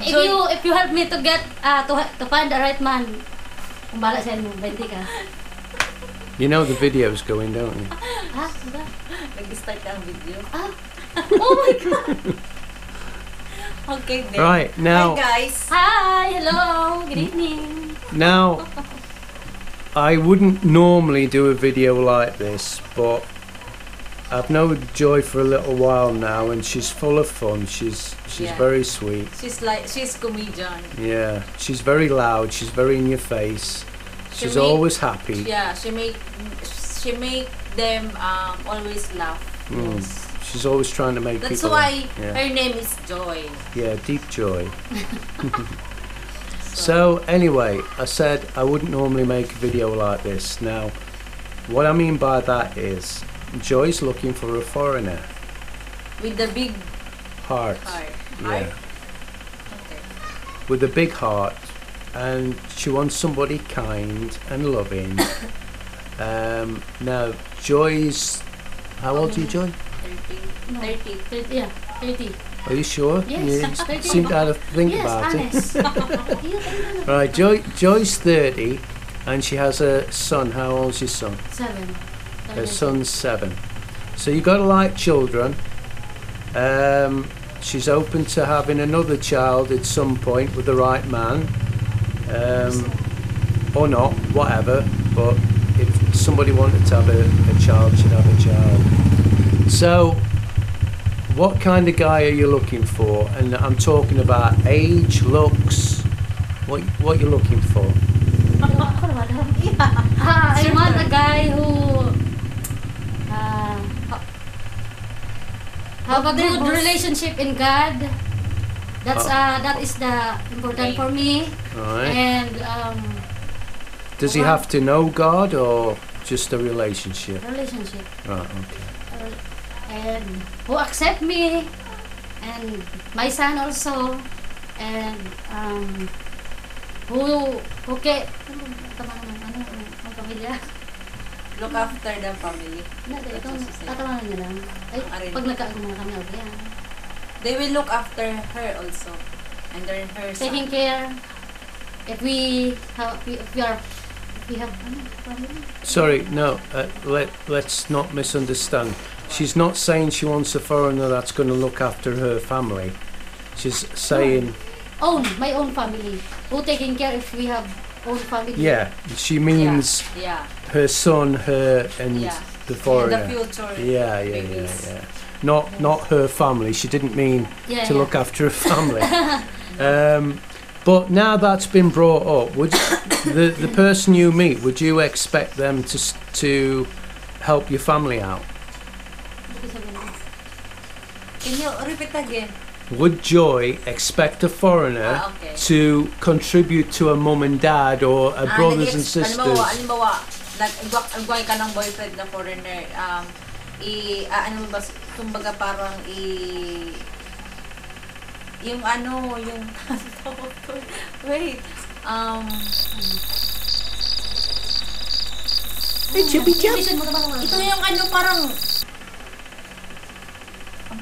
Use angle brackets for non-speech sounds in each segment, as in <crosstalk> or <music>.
If you if you help me to get uh, to to find the right man, kung bala sa mo, 20 ka. You know the video's going, don't you? Ha? Diba? Nag-start ang video. Ah. Oh my god. Okay, then. Right, now Hi, guys. Hi, hello. Good evening. now I wouldn't normally do a video like this, but I've known Joy for a little while now and she's full of fun. She's she's Yeah. very sweet. She's like, she's comedian. Yeah, she's very loud. She's very in your face. She's She make- always happy. Yeah, she make, she make them um, always laugh. Mm. Yes. She's always trying to make That's people. why yeah. her name is Joy. yeah, deep joy. <laughs> So anyway, I said I wouldn't normally make a video like this. Now, what I mean by that is, Joy's looking for a foreigner. with the big Heart. heart. Yeah. Heart? Okay. With a big heart, and she wants somebody kind and loving. <coughs> um, now, Joy's. How old are you, Joy? 30. No. 30. 30, yeah, 30. Are you sure? Yes, You seem to have to think yes, about it. honest. <laughs> it. <laughs> Right, Joy, Joy's 30 and she has a son. How old's your son? Seven. Her son's seven. So you've got to like children. Um, she's open to having another child at some point with the right man. Um, or not, whatever. But if somebody wanted to have a, a child, she'd have a child. So, what kind of guy are you looking for? And I'm talking about age, looks. What what you're looking for? <laughs> Ako naman, I want a guy who uh, have a good relationship in God. That's Oh. uh that is the important for me. Right. And um Does he have to know God or just a relationship? relationship. Right. Okay. Uh, and who accept me and my son also and um who who ke ano tama naman ano ang pamilya Look after the family. na ito That's what she said. tatawanan niya lang ay Arin. pag nagkaagumana kami okay yan They will look after her also. And then her son. taking care if we have if we are if we have ano family Sorry, no. Uh, let let's not misunderstand. She's not saying she wants a foreigner that's going to look after her family. She's saying, own my own family who taking care if we have own family yeah, she means Yeah. her son, her, and Yeah. the foreigner. the future. Yeah, yeah, yeah, babies. yeah. Not not her family. She didn't mean yeah, to look after a family. <laughs> um, but now that's been brought up, would the the person you meet would you expect them to to help your family out? Hindi ko sabihin. Can you repeat again? Would Joy expect a foreigner Ah, okay. to contribute to a mum and dad or a Ah, brothers and nag-ex- sisters? Halimbawa, halimbawa, nag-agway ka ng boyfriend na foreigner, um, i, ah, ano ba, kumbaga parang i, yung ano, yung, <laughs> wait, um, Hey, Chippy Chap. Vision mo naman ito yung ano, parang, ang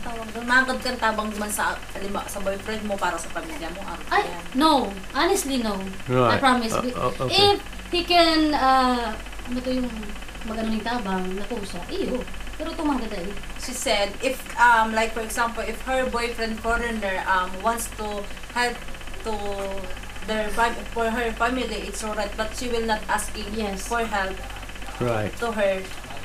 tawag doon, mangkad kang tabang naman sa, halimbawa, sa boyfriend mo para sa pamilya mo, aro Ay, yan. no. Honestly, no. I Right. promise. Uh, uh, okay. If he can, uh, ano to yung magano ng tabang na pusa, iyo. Pero tumagad eh. she said if um like for example if her boyfriend foreigner um wants to help to their fam- for her family it's alright but she will not asking Yes. for help Right. to her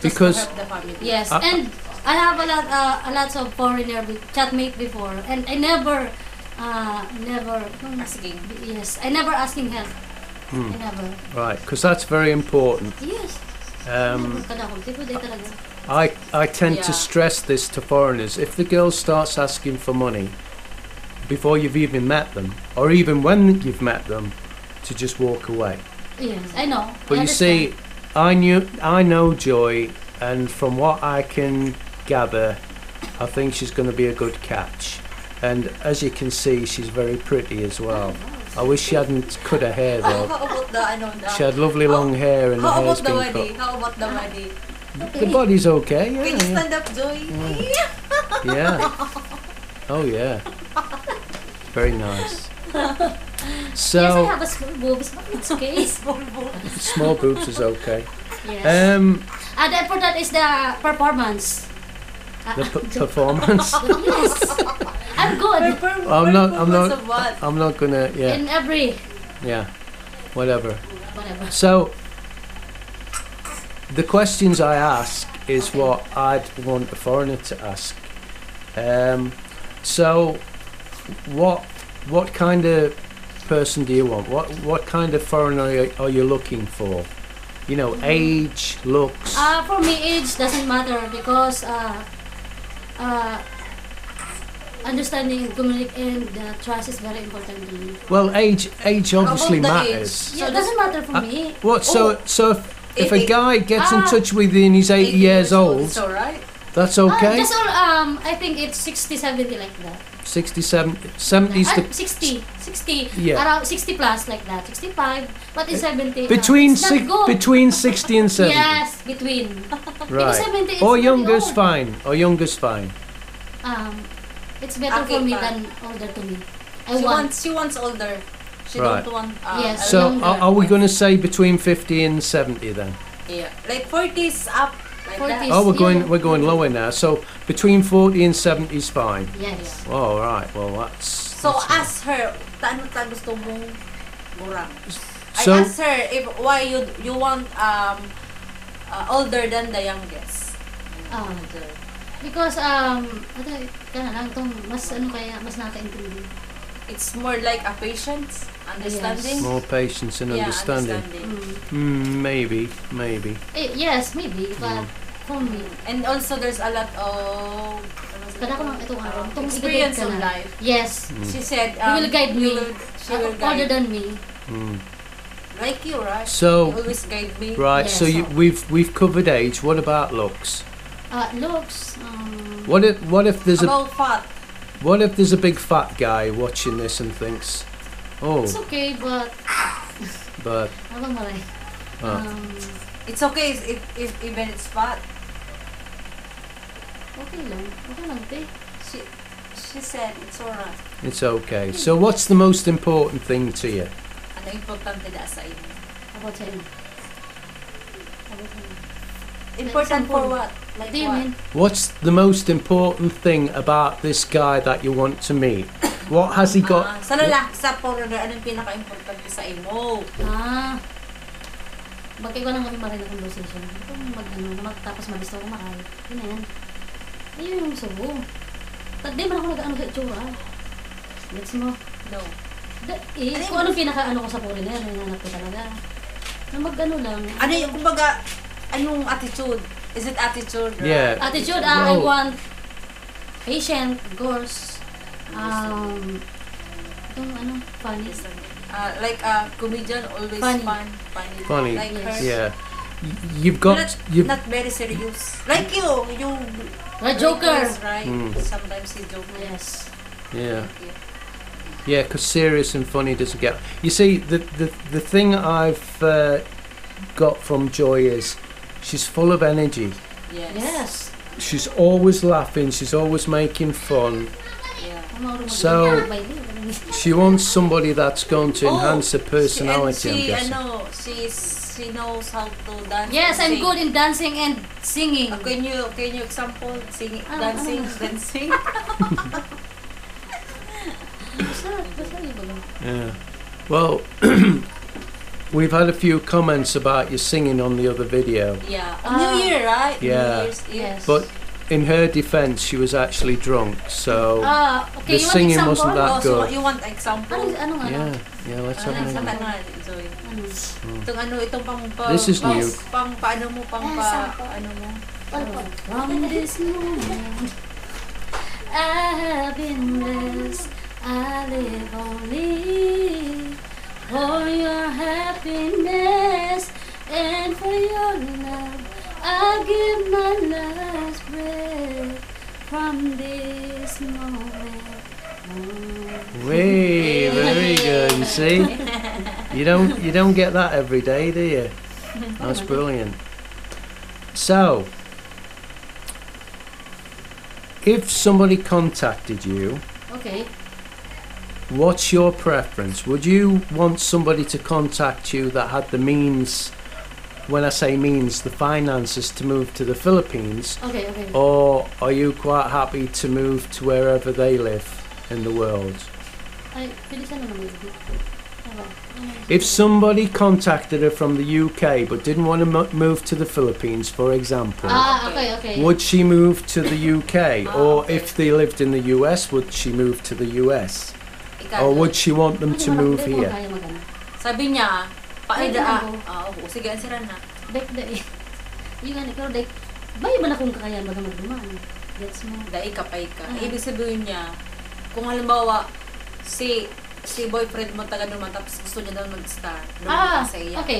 Because- to help the family Yes, Ah, and I have a lot, uh, a lots of foreigner with chatmate before, and I never, uh, never, asking yes, I never asking help. Hmm. I never. Right, because that's very important. Yes. Um, Kada ko, tipo day talaga. I I tend to stress this to foreigners. If the girl starts asking for money before you've even met them, or even when you've met them, to just walk away. Yes, I know. But I you see. I knew I know Joy, and from what I can gather, I think she's going to be a good catch. And as you can see, she's very pretty as well. I wish she hadn't cut her hair <laughs> how though. about the ano the She had lovely long hair and the how hair's about the been body cut. how about the body The body's okay, can you yeah, stand up Joy yeah. yeah. <laughs> Oh yeah. Very nice. <laughs> yes, I So have a small boobs, but it's okay. Small boat. small boobs is okay. yes. Um, and the important is the performance. Uh, the p- <laughs> performance. <laughs> yes. I'm good Perform- I'm not. I'm not. of what? I'm not gonna. Yeah. in every Yeah. Whatever. whatever. So the questions I ask is Okay. what I'd want a foreigner to ask. Um, so what what kind of person do you want? What what kind of foreigner are you, are you looking for? You know, age, looks. Uh, for me, age doesn't matter because uh, uh, understanding, communication, and uh, trust is very important to me. well, age age obviously about the age? matters. So it doesn't matter for Uh, me. What? So Oh. so if, if a guy gets in Ah. touch with you and he's 80 years old, It's alright. that's Ah, okay. just all, um, I think it's 60, 70 like that. 67, 70s Ah, the 60, 60, Yeah. around 60 plus like that, 65, but in 70. uh, between it's not six, between 60 and 70. Yes, between. <laughs> Right. Because 70 is Or very younger's fine. Or younger's fine. Um, it's better Okay, for me fine. than older to me. I She want. wants, she wants older. She Right. don't want. Uh, Yes. So younger. are, are we going to say between 50 and 70 then? Yeah, like 40s up. Like 40s. that. Oh, we're going yeah. we're going lower now. So between 40 and 70 is fine. Yes. Oh, all right. Well, that's. So that's ask her, ano ta gusto mong mura? I So- asked her if why you you want um uh, older than the youngest. Ah. Because, um, ano, kaya lang itong mas ano kaya, mas nakakaintindi. It's more like a patience, understanding. more patience and Yeah, understanding. Mm. Hmm, maybe, maybe. Eh, yes, maybe, but for me, And also there's a lot of kada ko lang itong araw, itong experience of life. Yes. Hmm. She said You um, will guide me. will- she will older than me. Hmm. Like you, right? So you always guide me. right. So you, we've we've covered age. What about looks? Uh, looks, um, What if what if there's a fat. what if there's a big fat guy watching this and thinks, oh, it's okay, but, but <laughs> abang maray. ah, Um, It's okay if, if even it's fat. Okay lang. Okay lang, te. She she said it's alright. it's okay. So what's the most important thing to you? Ano importante da sa inyo? About sa'yo. About sa'yo. Important for what? What Like do you what? mean? What's the most important thing about this guy that you want to meet? What has he Ah, got? sa lalaki, sa foreigner, anong pinaka-importante sa imo? Ah. Magkaiba lang kami maray na conversation. Ito mag, ano, mag, tapos mabilis ako kumakay. Yun na yan. Ayun yung. Ta- Di man ako nag-ano sa itsura. Gets mo? No. Da, eh, kung ano pinaka-ano ko sa foreigner, yung hanap ko talaga. Na mag-ano lang. Ano yung, kumbaga, anong attitude? Is it attitude? right? Yeah. Attitude, ah, I Wow. want patient, of course. Um, itong ano, funny. Uh, like a comedian, always Funny. fun, funny. Funny. Like Yes. her. Yeah, Y- you've got not, you've not very serious. Like you, you. A joker. Like right? Mm. Sometimes you joke. Yes. yeah. Yeah, because serious and funny doesn't get. You see, the the the thing I've uh, got from Joy is she's full of energy. Yes. Yes. She's always laughing. She's always making fun. Yeah. So- She wants somebody that's going to Oh, enhance her personality. She, I'm and she, guessing. ano, she's, she knows how to dance. Yes, I'm sing. good in dancing and singing. Uh, can you, can you example singing, Ah, dancing, ano? dancing? Basta, <laughs> basta yun ba lang? <laughs> Yeah. Well, <clears throat> we've had a few comments about you singing on the other video, Yeah. Ah. New Year, right? Yeah. New Year's Yes. but in her defence, she was actually drunk. So Ah, okay, The you want singing example? wasn't that Oh, so good. you want example? Ano, ano nga? yeah, yeah. Let's have Ano, another. sa one. tangan, Joy. Ano? Itong ano, itong pang, pa, This is pang, new. pang, paano mo, pang, Ah, pa, sample. ano mo? From this moment, I have been blessed. I live only for your happiness and for your love. I give my last breath from this moment. on. Way, very good. You see, you don't you don't get that every day, do you? That's <laughs> brilliant. So, if somebody contacted you Okay. What's your preference? Would you want somebody to contact you that had the means, when I say means, the finances to move to the Philippines, Okay, okay. or are you quite happy to move to wherever they live in the world? Ay, pwede sana naman dito. Diba? If somebody contacted her from the UK but didn't want to mo- move to the Philippines, for example, Ah, okay, okay. would she move to the UK? Ah, Or okay. if they lived in the US, would she move to the US? Or would she want them to move here? Sabi niya, paida, Ay, ah, ano? ah, oo, sige, answeran na. Dek, dek. Yung nga, pero dek, bayo ba na kung kakayan baga magduman? Gets mo? Dai kapay ka. Ah. Ibig sabihin niya, kung halimbawa, si si boyfriend mo taga naman tapos gusto niya daw mag-star. Ah, okay.